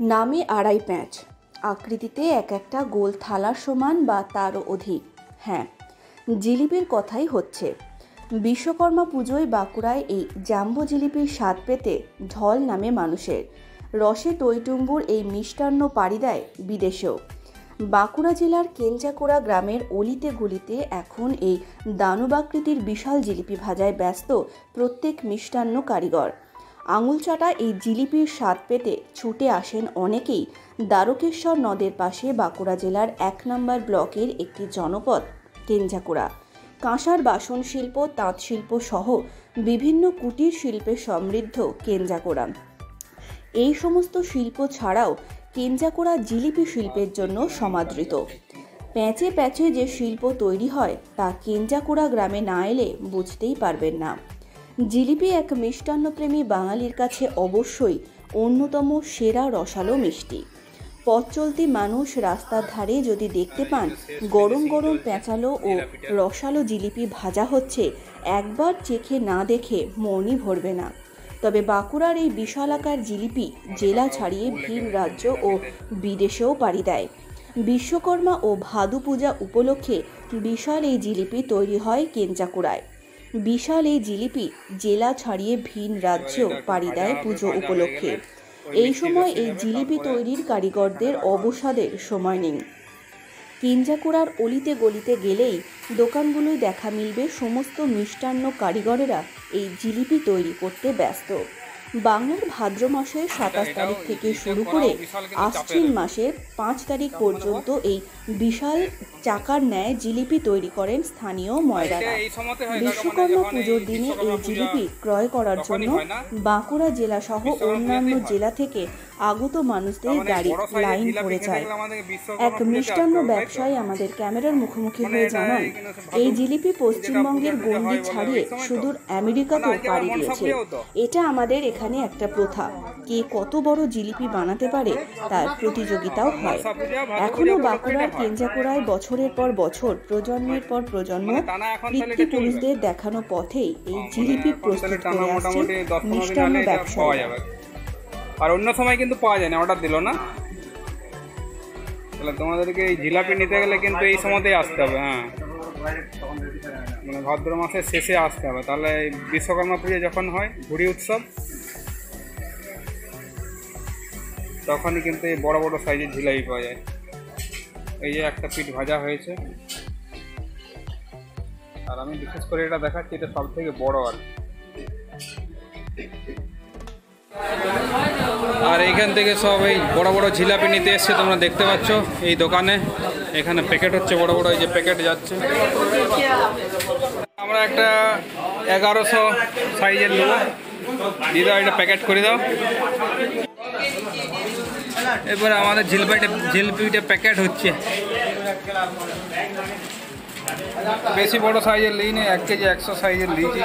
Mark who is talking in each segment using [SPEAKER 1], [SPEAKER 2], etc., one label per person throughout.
[SPEAKER 1] নামে আড়াই প্যাঁচ। আকৃতিতে এক একটা গোল থালার সমান বা তারও অধিক। হ্যাঁ জিলিপির কথাই হচ্ছে। বিশ্বকর্মা পুজোয় বাঁকুড়ায় এই জাম্বো জিলিপির স্বাদ পেতে ঢল নামে মানুষের। রসে টইটুম্বুর এই মিষ্টান্ন পাড়ি দেয় বিদেশেও। বাঁকুড়া জেলার কেঞ্জাকোড়া গ্রামের অলিতে গলিতে এখন এই দানবাকৃতির বিশাল জিলিপি ভাজায় ব্যস্ত প্রত্যেক মিষ্টান্ন কারিগর। আঙুল চাটা এই জিলিপির স্বাদ পেতে ছুটে আসেন অনেকেই দ্বারকেশ্বর নদের পাশে বাঁকুড়া জেলার এক নম্বর ব্লকের একটি জনপদ, কেঞ্জাকুড়া। কাঁসার বাসন শিল্প, তাঁত শিল্প সহ বিভিন্ন কুটির শিল্পে সমৃদ্ধ কেঞ্জাকুড়া। এই সমস্ত শিল্প ছাড়াও কেঞ্জাকোড়া জিলিপি শিল্পের জন্য সমাদৃত। প্যাঁচে প্যাঁচে যে শিল্প তৈরি হয় তা কেঞ্জাকোড়া গ্রামে না এলে বুঝতেই পারবেন না। জিলিপি এক মিষ্টান্নপ্রেমী বাঙালির কাছে অবশ্যই অন্যতম সেরা রসালো মিষ্টি। পথ চলতি মানুষ রাস্তার ধারে যদি দেখতে পান গরম গরম পেঁচালো ও রসালো জিলিপি ভাজা হচ্ছে, একবার চেখে না দেখে মনই ভরবে না। তবে বাঁকুড়ার এই বিশালাকার জিলিপি জেলা ছাড়িয়ে ভিন রাজ্য ও বিদেশেও পাড়ি দেয়। বিশ্বকর্মা ও ভাদু পূজা উপলক্ষে বিশাল এই জিলিপি তৈরি হয় কেঞ্চাকুড়ায়। বিশাল এই জিলিপি জেলা ছাড়িয়ে ভিন রাজ্য পাড়ি দেয় পুজো উপলক্ষে। এই সময় এই জিলিপি তৈরির কারিগরদের অবসাদের সময় নেই। কিঞ্জাকুড়ার অলিতে গলিতে গেলেই দোকানগুলোয় দেখা মিলবে সমস্ত মিষ্টান্ন কারিগরেরা এই জিলিপি তৈরি করতে ব্যস্ত। বাংলার ভাদ্র মাসের সাতাশ তারিখ থেকে শুরু করে আশ্বিন মাসের পাঁচ তারিখ পর্যন্ত এই বিশাল চাকার ন্যায় জিলিপি তৈরি করেন স্থানীয় ময়রারা। বিশ্বকর্মা পুজোর দিনে এই জিলিপি ক্রয় করার জন্য বাঁকুড়া জেলা সহ অন্যান্য জেলা থেকে আগত মানুষদের গাড়ি লাইন পড়ে যায়। এক মিষ্টান্ন ব্যবসায়ী আমাদের ক্যামেরার মুখোমুখি হয়ে জানান এই জিলিপি পশ্চিমবঙ্গের গণ্ডি ছাড়িয়ে সুদূর আমেরিকাতেও পাড়ি দিয়েছে। এটা আমাদের এখানে একটা প্রথা। কে কত বড় জিলিপি বানাতে পারে তার প্রতিযোগিতাও হয়। এখনও বাঁকুড়ার কেঞ্জাকোড়ায় বছরের পর বছর প্রজন্মের পর প্রজন্ম পিতৃপুরুষদের দেখানো পথেই এই জিলিপি প্রস্তুত করে আসছে মিষ্টান্ন ব্যবসায়ী
[SPEAKER 2] আর অন্য সময় কিন্তু পাওয়া যায় না অর্ডার দিল না। তাহলে তোমাদেরকে এই জিলাপি নিতে গেলে কিন্তু এই সময়তেই আসতে হবে হ্যাঁ। মানে ভাদ্র মাসের শেষে আসতে হবে। তাহলে বিশ্বকর্মা পুজো যখন হয় ঘুড়ি উৎসব, তখনই কিন্তু এই বড় বড় সাইজের জিলাপি পাওয়া যায়। এই যে একটা পিঠ ভাজা হয়েছে। আর আমি বিশেষ করে এটা দেখাচ্ছি, এটা সব থেকে বড় আর। আর এইখান থেকে সব এই বড় বড় জিলাপি নিতে এসছে, তোমরা দেখতে পাচ্ছ এই দোকানে। এখানে প্যাকেট হচ্ছে, বড় বড় এই যে প্যাকেট যাচ্ছে। আমরা একটা এগারোশো সাইজের নেব দিয়ে দাও এটা প্যাকেট করে দাও। এরপরে আমাদের জিলপিটা জিলপিটা প্যাকেট হচ্ছে। বেশি বড় সাইজের লিই নি এক কেজি একশো সাইজের লিয়েছি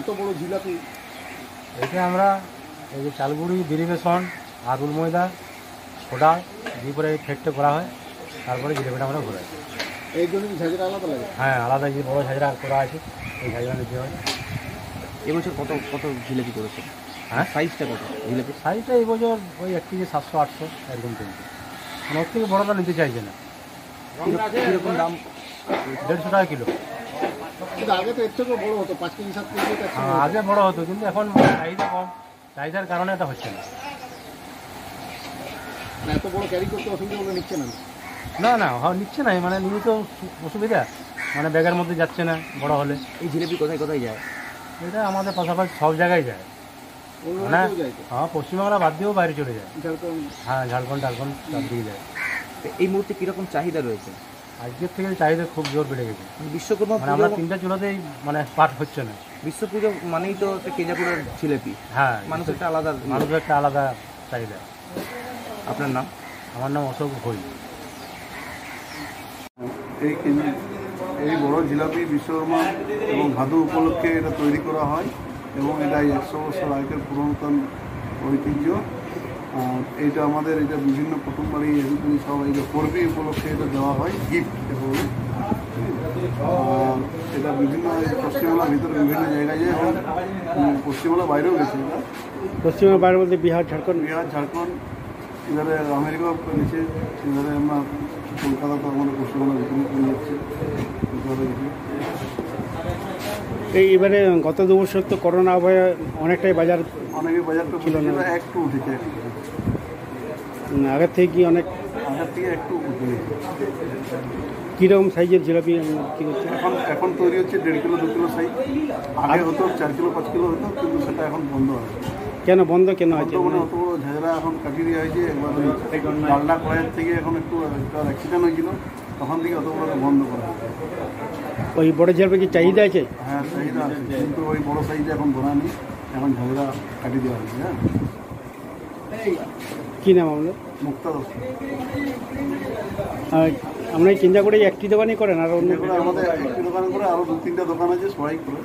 [SPEAKER 3] এত বড় জিলাপি।
[SPEAKER 4] এতে আমরা এই যে চালগুড়ি ডেরিভেশন আদুল ময়দা সোডা দিয়ে করে ফেটতে করা হয়। তারপরে জিলেপিটা আমরা ঘোরাই
[SPEAKER 3] এই জন্য ঝাঁঝরা আলাদা লাগে?
[SPEAKER 4] হ্যাঁ আলাদা যে বড়ো ঝাঁঝরা করা আছে। এই ঝাঁঝরা নিতে হয়।
[SPEAKER 5] এবছর কত কত জিলাপি করেছে?
[SPEAKER 4] হ্যাঁ?
[SPEAKER 5] সাইজটা কত জিলেপি?
[SPEAKER 4] সাইজটা এই বছর ওই এক কেজি সাতশো আটশো এরকম চলছে মানে ওর থেকে বড়োটা নিতে চাইছে না।
[SPEAKER 5] কীরকম দাম?
[SPEAKER 4] দেড়শো টাকা কিলো।
[SPEAKER 3] কিন্তু আগে তো এর থেকেও বড় হতো পাঁচ কেজি সাত কেজি এটা ছিল।
[SPEAKER 4] হ্যাঁ, আগে বড় হতো কিন্তু এখন চাহিদা কম। চাহিদার কারণে এটা হচ্ছে না।
[SPEAKER 3] এত বড় ক্যারি করতে অসুবিধা হলে নিচ্ছে না।
[SPEAKER 4] না না নিচ্ছে না মানে নিয়ে তো অসুবিধা। মানে ব্যাগের মধ্যে যাচ্ছে না বড় হলে।
[SPEAKER 5] এই জিলাপি কোথায় কোথায় যায়?
[SPEAKER 4] এটা আমাদের পাশাপাশি সব জায়গায় যায়। মানে
[SPEAKER 3] তো?
[SPEAKER 4] হ্যাঁ পশ্চিমবাংলা বাদ দিয়েও বাইরে চলে যায়।
[SPEAKER 3] ঝাড়খণ্ড।
[SPEAKER 4] হ্যাঁ ঝাড়খণ্ড টাড়খণ্ড সব দিকে যায়।
[SPEAKER 5] এই মুহূর্তে কীরকম চাহিদা রয়েছে?
[SPEAKER 4] আজকের থেকে চাহিদা খুব জোর বেড়ে গেছে।
[SPEAKER 5] মানে বিশ্বকর্মা
[SPEAKER 4] মানে আমরা তিনটা চুলাতেই মানে পাঠ হচ্ছে না।
[SPEAKER 5] বিশ্ব পুজো মানেই তো একটা কেজাপুরের জিলাপি
[SPEAKER 4] হ্যাঁ
[SPEAKER 5] মানুষ একটা আলাদা
[SPEAKER 4] মানুষের একটা আলাদা চাহিদা।
[SPEAKER 5] আপনার নাম?
[SPEAKER 4] আমার নাম অশোক ঘোষ
[SPEAKER 6] এই কেন- এই বড় জিলাপি বিশ্বকর্মা এবং ভাদু উপলক্ষে এটা তৈরি করা হয় এবং এটা একশো বছর আগের পুরাতন ঐতিহ্য। এটা আমাদের এটা বিভিন্ন কুটুম বাড়ি সব এই যে কর্মী উপলক্ষে এটা দেওয়া হয় গিফট এবং এটা বিভিন্ন পশ্চিমবাংলার ভিতরে বিভিন্ন জায়গায় এবং পশ্চিমবাংলার বাইরেও গেছে এটা।
[SPEAKER 7] পশ্চিমবঙ্গের বাইরে বলতে বিহার ঝাড়খণ্ড?
[SPEAKER 6] বিহার ঝাড়খণ্ড এবারে আমেরিকাও নিচে এবারে আমরা কলকাতা তো আমাদের পশ্চিমবাংলার ভিতরে যাচ্ছে।
[SPEAKER 7] এই এবারে গত দু বছর তো করোনা আবহে অনেকটাই বাজার
[SPEAKER 6] অনেকে বাজারটা
[SPEAKER 7] ছিল না।
[SPEAKER 6] একটু উঠেছে।
[SPEAKER 7] আগের থেকে কি অনেক
[SPEAKER 6] আগের থেকে একটু
[SPEAKER 7] কীরকম সাইজের জিলাপি কি করছে
[SPEAKER 6] এখন এখন তৈরি হচ্ছে দেড় কিলো দু কিলো সাইজ আগে হতো চার কিলো পাঁচ কিলো হতো কিন্তু সেটা এখন বন্ধ হয়
[SPEAKER 7] কেন বন্ধ কেন আছে
[SPEAKER 6] মানে অত ঝাঁঝরা এখন কাটিয়ে দেওয়া হয়েছে। একবার ডালডা কড়াইয়ের থেকে এখন একটু একটা অ্যাক্সিডেন্ট হয়েছিল। তখন থেকে অত বড় বন্ধ করা
[SPEAKER 7] ওই বড় জিলাপি কি চাহিদা আছে?
[SPEAKER 6] হ্যাঁ চাহিদা আছে। কিন্তু ওই বড় সাইজে এখন বানানি এখন ঝগড়া কাটিয়ে দেওয়া হয়েছে হ্যাঁ।
[SPEAKER 7] কি নাম আপনার?
[SPEAKER 6] মুক্তা দশ
[SPEAKER 7] আর আমরা চিন্তা করে একটি দোকানই করেন আর অন্য
[SPEAKER 6] আমাদের একটি দোকান করে আরও দু তিনটা দোকান আছে সবাই করে।